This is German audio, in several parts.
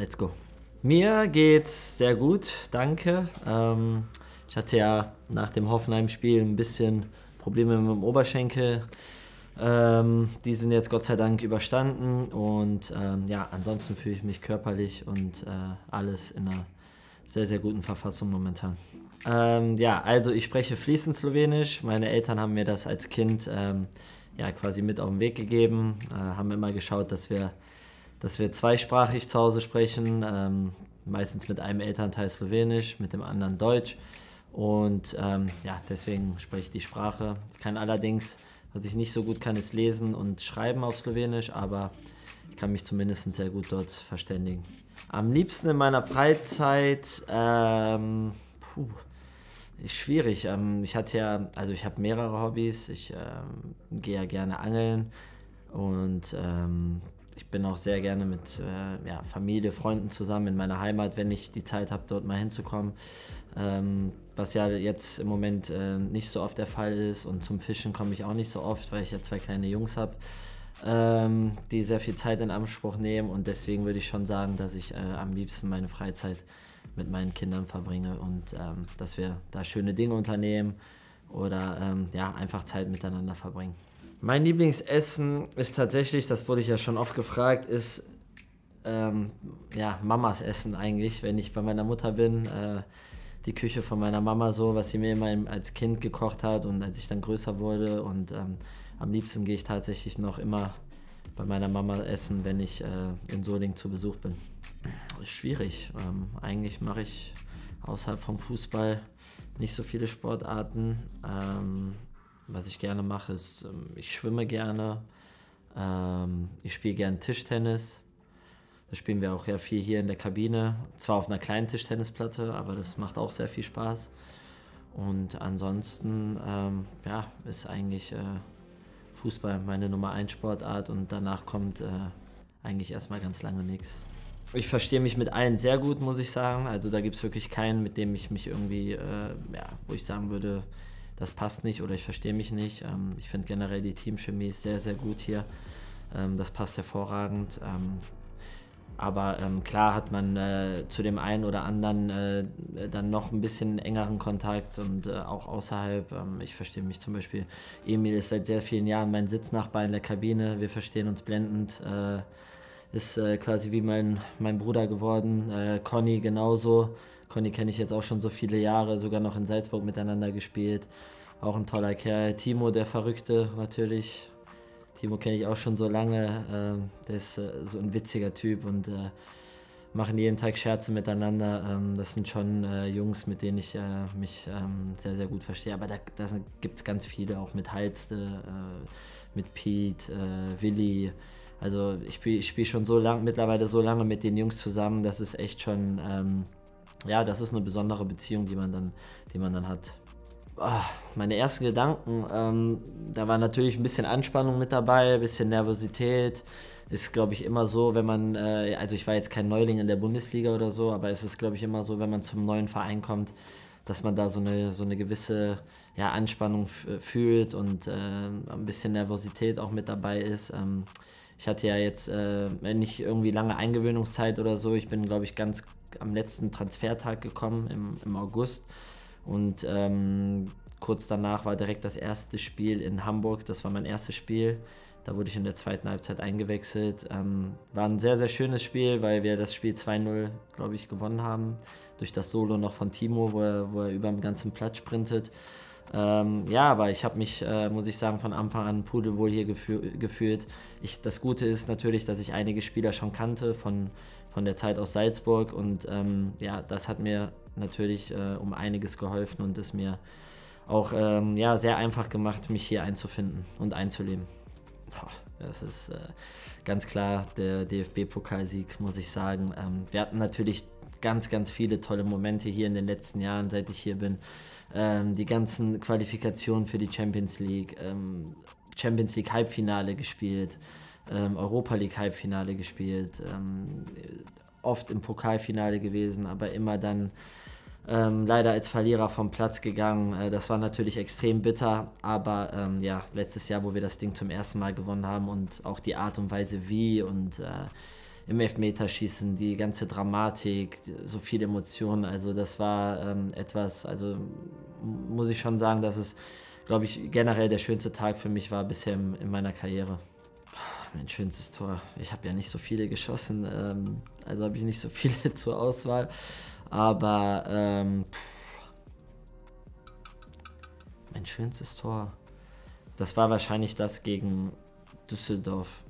let's go. Mir geht's sehr gut, danke. Ähm, ich hatte ja nach dem Hoffenheim-Spiel ein bisschen Probleme mit dem Oberschenkel. Ähm, die sind jetzt Gott sei Dank überstanden und ähm, ja, ansonsten fühle ich mich körperlich und äh, alles in einer sehr, sehr guten Verfassung momentan. Ähm, ja, also ich spreche fließend Slowenisch. Meine Eltern haben mir das als Kind ähm, ja, quasi mit auf den Weg gegeben, äh, haben immer geschaut, dass wir, dass wir zweisprachig zu Hause sprechen, ähm, meistens mit einem Elternteil Slowenisch, mit dem anderen Deutsch. Und ähm, ja, deswegen spreche ich die Sprache. Ich kann allerdings, was ich nicht so gut kann, ist lesen und schreiben auf Slowenisch, aber ich kann mich zumindest sehr gut dort verständigen. Am liebsten in meiner Freizeit, ähm, puh, ist schwierig. Ähm, ich hatte ja, also ich habe mehrere Hobbys. Ich ähm, gehe ja gerne angeln und ähm, ich bin auch sehr gerne mit äh, ja, Familie, Freunden zusammen in meiner Heimat, wenn ich die Zeit habe, dort mal hinzukommen. Ähm, was ja jetzt im Moment äh, nicht so oft der Fall ist. Und zum Fischen komme ich auch nicht so oft, weil ich ja zwei kleine Jungs habe, ähm, die sehr viel Zeit in Anspruch nehmen. Und deswegen würde ich schon sagen, dass ich äh, am liebsten meine Freizeit mit meinen Kindern verbringe und ähm, dass wir da schöne Dinge unternehmen oder ähm, ja, einfach Zeit miteinander verbringen. Mein Lieblingsessen ist tatsächlich, das wurde ich ja schon oft gefragt, ist ähm, ja, Mamas Essen eigentlich, wenn ich bei meiner Mutter bin. Äh, die Küche von meiner Mama so, was sie mir immer als Kind gekocht hat und als ich dann größer wurde. Und ähm, am liebsten gehe ich tatsächlich noch immer bei meiner Mama essen, wenn ich äh, in Soling zu Besuch bin. Ist schwierig. Ähm, eigentlich mache ich außerhalb vom Fußball nicht so viele Sportarten. Ähm, was ich gerne mache, ist, ähm, ich schwimme gerne. Ähm, ich spiele gerne Tischtennis. Das spielen wir auch ja viel hier in der Kabine. Zwar auf einer kleinen Tischtennisplatte, aber das macht auch sehr viel Spaß. Und ansonsten, ähm, ja, ist eigentlich äh, Fußball meine Nummer 1 Sportart und danach kommt äh, eigentlich erstmal ganz lange nichts. Ich verstehe mich mit allen sehr gut, muss ich sagen. Also da gibt es wirklich keinen, mit dem ich mich irgendwie, äh, ja, wo ich sagen würde, das passt nicht oder ich verstehe mich nicht. Ähm, ich finde generell die Teamchemie ist sehr, sehr gut hier. Ähm, das passt hervorragend. Ähm, aber ähm, klar hat man äh, zu dem einen oder anderen äh, dann noch ein bisschen engeren Kontakt und äh, auch außerhalb. Ähm, ich verstehe mich zum Beispiel, Emil ist seit sehr vielen Jahren mein Sitznachbar in der Kabine. Wir verstehen uns blendend. Äh, ist äh, quasi wie mein, mein Bruder geworden. Äh, Conny genauso. Conny kenne ich jetzt auch schon so viele Jahre, sogar noch in Salzburg miteinander gespielt. Auch ein toller Kerl. Timo, der Verrückte, natürlich Timo kenne ich auch schon so lange. Äh, der ist äh, so ein witziger Typ und äh, machen jeden Tag Scherze miteinander. Ähm, das sind schon äh, Jungs, mit denen ich äh, mich ähm, sehr, sehr gut verstehe. Aber da, da gibt es ganz viele, auch mit Halste, äh, mit Pete, Willi. Also ich spiele spiel schon so lang, mittlerweile so lange mit den Jungs zusammen, das ist echt schon, ähm, ja, das ist eine besondere Beziehung, die man dann, die man dann hat oh, meine ersten Gedanken, ähm, da war natürlich ein bisschen Anspannung mit dabei, ein bisschen Nervosität. Ist, glaube ich, immer so, wenn man, äh, also ich war jetzt kein Neuling in der Bundesliga oder so, aber es ist, glaube ich, immer so, wenn man zum neuen Verein kommt, dass man da so eine, so eine gewisse ja, Anspannung fühlt und äh, ein bisschen Nervosität auch mit dabei ist. Ähm, ich hatte ja jetzt äh, nicht irgendwie lange Eingewöhnungszeit oder so. Ich bin, glaube ich, ganz am letzten Transfertag gekommen im, im August. Und ähm, kurz danach war direkt das erste Spiel in Hamburg. Das war mein erstes Spiel. Da wurde ich in der zweiten Halbzeit eingewechselt. Ähm, war ein sehr, sehr schönes Spiel, weil wir das Spiel 2-0, glaube ich, gewonnen haben. Durch das Solo noch von Timo, wo er, wo er über den ganzen Platz sprintet. Ähm, ja, aber ich habe mich, äh, muss ich sagen, von Anfang an pudelwohl hier gefü gefühlt. Ich, das Gute ist natürlich, dass ich einige Spieler schon kannte von, von der Zeit aus Salzburg und ähm, ja, das hat mir natürlich äh, um einiges geholfen und es mir auch ähm, ja, sehr einfach gemacht, mich hier einzufinden und einzuleben. Boah, das ist äh, ganz klar der DFB-Pokalsieg, muss ich sagen. Ähm, wir hatten natürlich ganz, ganz viele tolle Momente hier in den letzten Jahren, seit ich hier bin. Ähm, die ganzen Qualifikationen für die Champions League, ähm, Champions League Halbfinale gespielt, ähm, Europa League Halbfinale gespielt, ähm, oft im Pokalfinale gewesen, aber immer dann ähm, leider als Verlierer vom Platz gegangen. Äh, das war natürlich extrem bitter, aber ähm, ja, letztes Jahr, wo wir das Ding zum ersten Mal gewonnen haben und auch die Art und Weise wie und äh, im Elfmeterschießen, die ganze Dramatik, so viele Emotionen. Also das war ähm, etwas, also muss ich schon sagen, dass es, glaube ich, generell der schönste Tag für mich war bisher in, in meiner Karriere. Mein schönstes Tor. Ich habe ja nicht so viele geschossen, ähm, also habe ich nicht so viele zur Auswahl. Aber ähm, mein schönstes Tor, das war wahrscheinlich das gegen Düsseldorf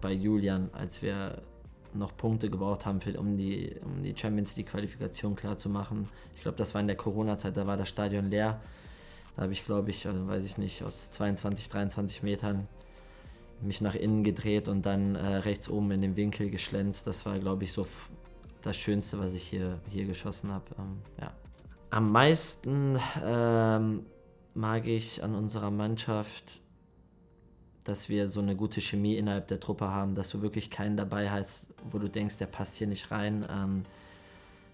bei Julian, als wir noch Punkte gebraucht haben, für, um, die, um die Champions League Qualifikation klar zu machen. Ich glaube, das war in der Corona-Zeit, da war das Stadion leer. Da habe ich, glaube ich, also weiß ich nicht, aus 22, 23 Metern mich nach innen gedreht und dann äh, rechts oben in den Winkel geschlänzt. Das war, glaube ich, so das Schönste, was ich hier, hier geschossen habe. Ähm, ja. Am meisten ähm, mag ich an unserer Mannschaft dass wir so eine gute Chemie innerhalb der Truppe haben, dass du wirklich keinen dabei hast, wo du denkst, der passt hier nicht rein. Ähm,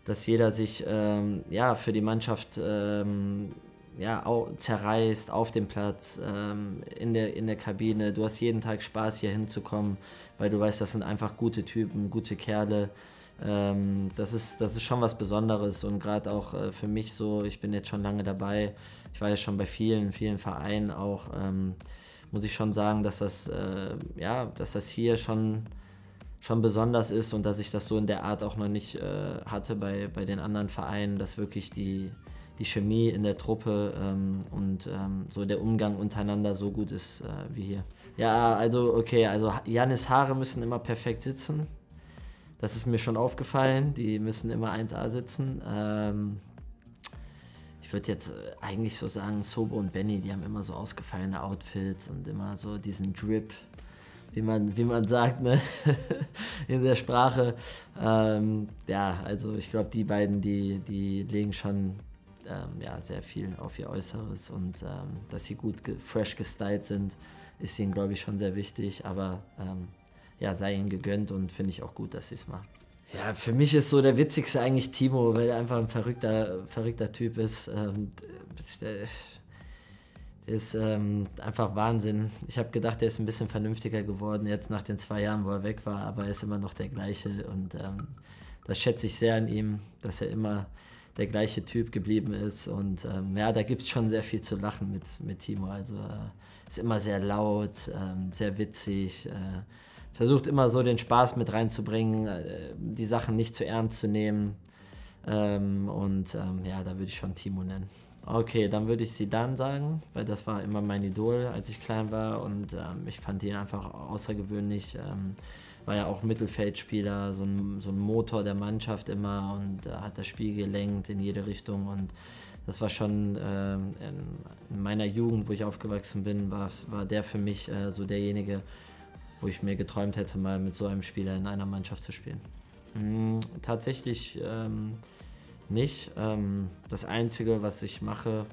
dass jeder sich ähm, ja, für die Mannschaft ähm, ja, zerreißt auf dem Platz, ähm, in, der, in der Kabine. Du hast jeden Tag Spaß, hier hinzukommen, weil du weißt, das sind einfach gute Typen, gute Kerle. Ähm, das, ist, das ist schon was Besonderes und gerade auch äh, für mich so, ich bin jetzt schon lange dabei, ich war ja schon bei vielen, vielen Vereinen auch ähm, muss ich schon sagen, dass das, äh, ja, dass das hier schon, schon besonders ist und dass ich das so in der Art auch noch nicht äh, hatte bei, bei den anderen Vereinen, dass wirklich die, die Chemie in der Truppe ähm, und ähm, so der Umgang untereinander so gut ist äh, wie hier. Ja, also okay, also Janis Haare müssen immer perfekt sitzen. Das ist mir schon aufgefallen. Die müssen immer 1A sitzen. Ähm, würde jetzt äh, eigentlich so sagen, Sobo und Benny, die haben immer so ausgefallene Outfits und immer so diesen Drip, wie man, wie man sagt, ne? in der Sprache. Ähm, ja, also ich glaube, die beiden, die, die legen schon ähm, ja, sehr viel auf ihr Äußeres und ähm, dass sie gut ge fresh gestylt sind, ist ihnen, glaube ich, schon sehr wichtig. Aber ähm, ja, sei ihnen gegönnt und finde ich auch gut, dass sie es machen. Ja, für mich ist so der witzigste eigentlich Timo, weil er einfach ein verrückter, verrückter Typ ist. Ähm, der ist ähm, einfach Wahnsinn. Ich habe gedacht, er ist ein bisschen vernünftiger geworden jetzt nach den zwei Jahren, wo er weg war, aber er ist immer noch der gleiche und ähm, das schätze ich sehr an ihm, dass er immer der gleiche Typ geblieben ist und ähm, ja, da gibt es schon sehr viel zu lachen mit, mit Timo. Also äh, ist immer sehr laut, ähm, sehr witzig. Äh, versucht immer so den Spaß mit reinzubringen, äh, die Sachen nicht zu ernst zu nehmen. Ähm, und ähm, ja, da würde ich schon Timo nennen. Okay, dann würde ich sie dann sagen, weil das war immer mein Idol, als ich klein war und ähm, ich fand ihn einfach außergewöhnlich. Ähm, war ja auch Mittelfeldspieler, so ein, so ein Motor der Mannschaft immer und äh, hat das Spiel gelenkt in jede Richtung und das war schon äh, in meiner Jugend, wo ich aufgewachsen bin, war, war der für mich äh, so derjenige, wo ich mir geträumt hätte, mal mit so einem Spieler in einer Mannschaft zu spielen. Hm, tatsächlich ähm, nicht. Ähm, das Einzige, was ich mache,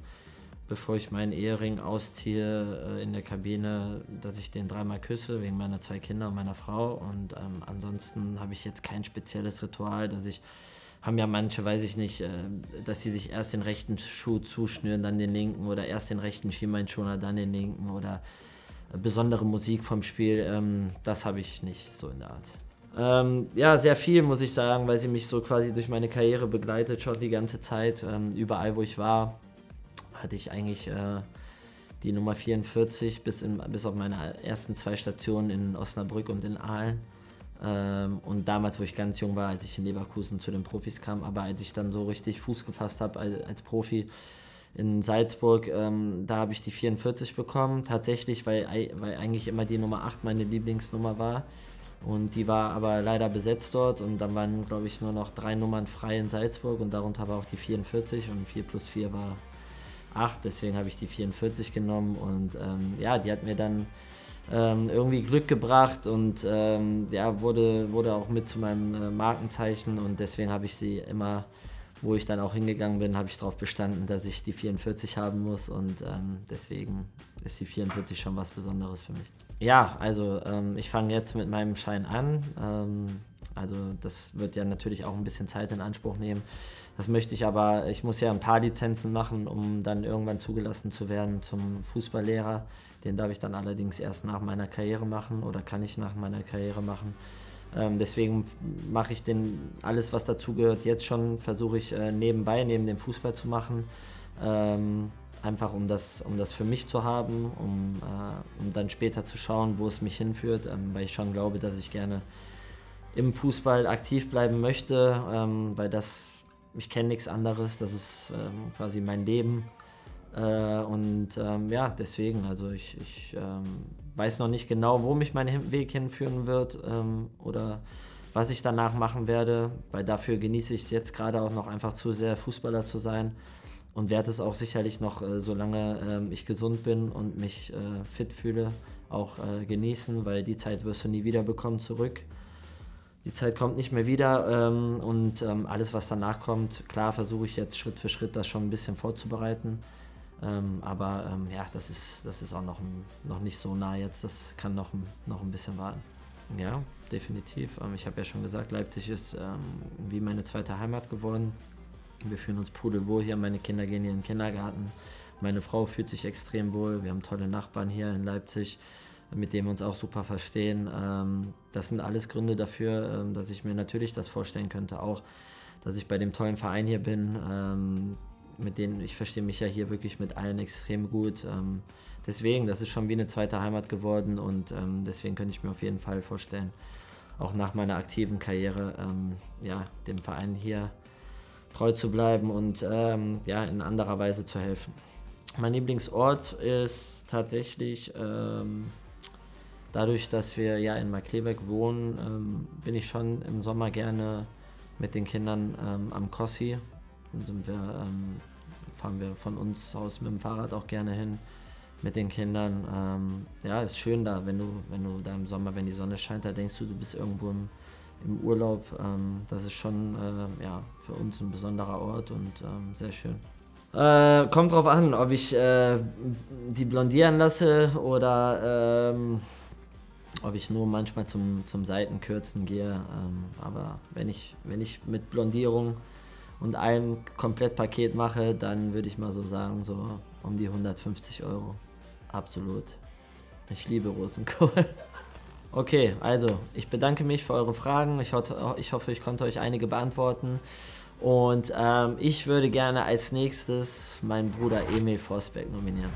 bevor ich meinen Ehering ausziehe äh, in der Kabine, dass ich den dreimal küsse, wegen meiner zwei Kinder und meiner Frau. Und ähm, ansonsten habe ich jetzt kein spezielles Ritual, dass ich haben ja manche, weiß ich nicht, äh, dass sie sich erst den rechten Schuh zuschnüren, dann den linken oder erst den rechten Schienbeinschoner, dann den linken oder besondere Musik vom Spiel, ähm, das habe ich nicht so in der Art. Ähm, ja, sehr viel muss ich sagen, weil sie mich so quasi durch meine Karriere begleitet, schon die ganze Zeit. Ähm, überall, wo ich war, hatte ich eigentlich äh, die Nummer 44 bis, in, bis auf meine ersten zwei Stationen in Osnabrück und in Aalen. Ähm, und damals, wo ich ganz jung war, als ich in Leverkusen zu den Profis kam, aber als ich dann so richtig Fuß gefasst habe als, als Profi, in Salzburg, ähm, da habe ich die 44 bekommen, tatsächlich, weil, weil eigentlich immer die Nummer 8 meine Lieblingsnummer war. Und die war aber leider besetzt dort. Und dann waren, glaube ich, nur noch drei Nummern frei in Salzburg. Und darunter war auch die 44 und 4 plus 4 war 8, deswegen habe ich die 44 genommen. Und ähm, ja, die hat mir dann ähm, irgendwie Glück gebracht. Und ähm, ja, wurde, wurde auch mit zu meinem äh, Markenzeichen. Und deswegen habe ich sie immer wo ich dann auch hingegangen bin, habe ich darauf bestanden, dass ich die 44 haben muss und ähm, deswegen ist die 44 schon was Besonderes für mich. Ja, also ähm, ich fange jetzt mit meinem Schein an. Ähm, also das wird ja natürlich auch ein bisschen Zeit in Anspruch nehmen. Das möchte ich aber, ich muss ja ein paar Lizenzen machen, um dann irgendwann zugelassen zu werden zum Fußballlehrer. Den darf ich dann allerdings erst nach meiner Karriere machen oder kann ich nach meiner Karriere machen. Ähm, deswegen mache ich den, alles, was dazugehört, jetzt schon, versuche ich äh, nebenbei, neben dem Fußball zu machen. Ähm, einfach um das, um das für mich zu haben, um, äh, um dann später zu schauen, wo es mich hinführt, ähm, weil ich schon glaube, dass ich gerne im Fußball aktiv bleiben möchte, ähm, weil das, ich kenne nichts anderes, das ist ähm, quasi mein Leben. Äh, und ähm, ja, deswegen, also ich, ich ähm, weiß noch nicht genau, wo mich mein Weg hinführen wird ähm, oder was ich danach machen werde, weil dafür genieße ich es jetzt gerade auch noch einfach zu sehr, Fußballer zu sein und werde es auch sicherlich noch, äh, solange äh, ich gesund bin und mich äh, fit fühle, auch äh, genießen, weil die Zeit wirst du nie wieder bekommen zurück. Die Zeit kommt nicht mehr wieder ähm, und ähm, alles, was danach kommt, klar versuche ich jetzt Schritt für Schritt das schon ein bisschen vorzubereiten. Ähm, aber ähm, ja, das ist, das ist auch noch, noch nicht so nah jetzt, das kann noch, noch ein bisschen warten. Ja, definitiv. Ähm, ich habe ja schon gesagt, Leipzig ist ähm, wie meine zweite Heimat geworden. Wir fühlen uns pudelwohl hier. Meine Kinder gehen hier in den Kindergarten. Meine Frau fühlt sich extrem wohl. Wir haben tolle Nachbarn hier in Leipzig, mit denen wir uns auch super verstehen. Ähm, das sind alles Gründe dafür, ähm, dass ich mir natürlich das vorstellen könnte, auch, dass ich bei dem tollen Verein hier bin. Ähm, mit denen, ich verstehe mich ja hier wirklich mit allen extrem gut. deswegen, das ist schon wie eine zweite Heimat geworden und deswegen könnte ich mir auf jeden Fall vorstellen, auch nach meiner aktiven Karriere, ja, dem Verein hier treu zu bleiben und ähm, ja, in anderer Weise zu helfen. Mein Lieblingsort ist tatsächlich, ähm, dadurch, dass wir ja in Marklebeck wohnen, ähm, bin ich schon im Sommer gerne mit den Kindern ähm, am Kossi. Dann sind wir, ähm, fahren wir von uns aus mit dem Fahrrad auch gerne hin mit den Kindern. Ähm, ja, ist schön da, wenn du, wenn du da im Sommer, wenn die Sonne scheint, da denkst du, du bist irgendwo im im Urlaub. Ähm, das ist schon äh, ja, für uns ein besonderer Ort und ähm, sehr schön. Äh, kommt drauf an, ob ich äh, die blondieren lasse oder ähm, ob ich nur manchmal zum, zum Seitenkürzen gehe. Ähm, aber wenn ich, wenn ich mit Blondierung und einem Komplettpaket mache, dann würde ich mal so sagen, so um die 150 Euro. Absolut. Ich liebe Rosenkohl. Okay, also ich bedanke mich für eure Fragen. Ich, hoffe, ich, hoffe, ich konnte euch einige beantworten. Und ähm, ich würde gerne als nächstes meinen Bruder Emil Forsberg nominieren.